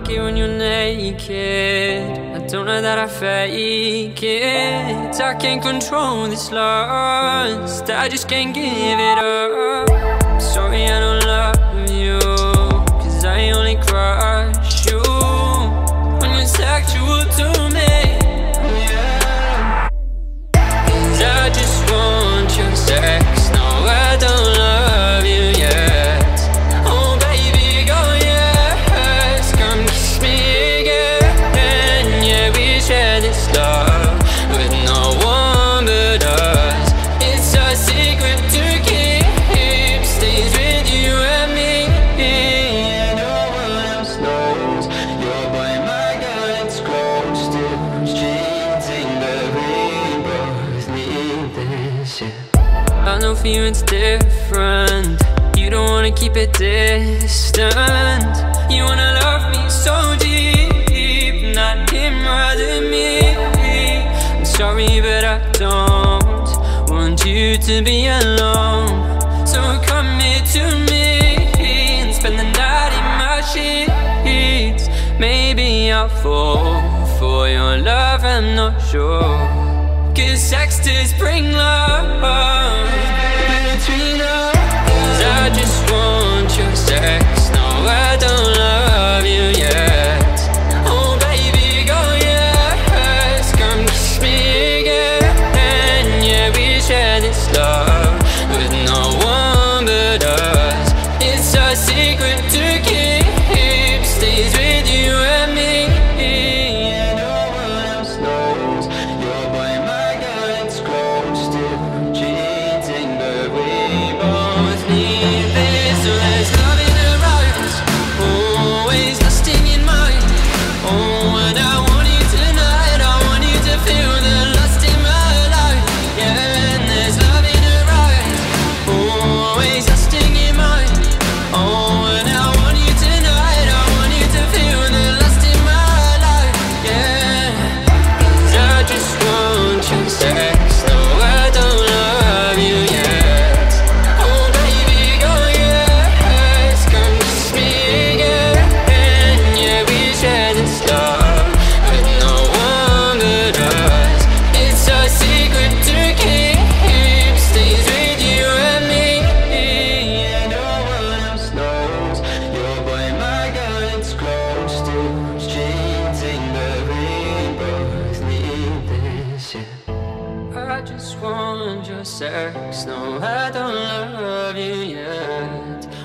like it when you're naked. I don't know that I fake it. I can't control this lust. I just can't give it up. Sorry I don't don't feel it's different. You don't wanna keep it distant. You wanna love me so deep Not him, rather me. I'm sorry, but I don't Want you to be alone. So come here to me And spend the night in my sheets. Maybe I'll fall for your love, I'm not sure. Cause sex does bring love. I just want your sex. No, I don't love you yet.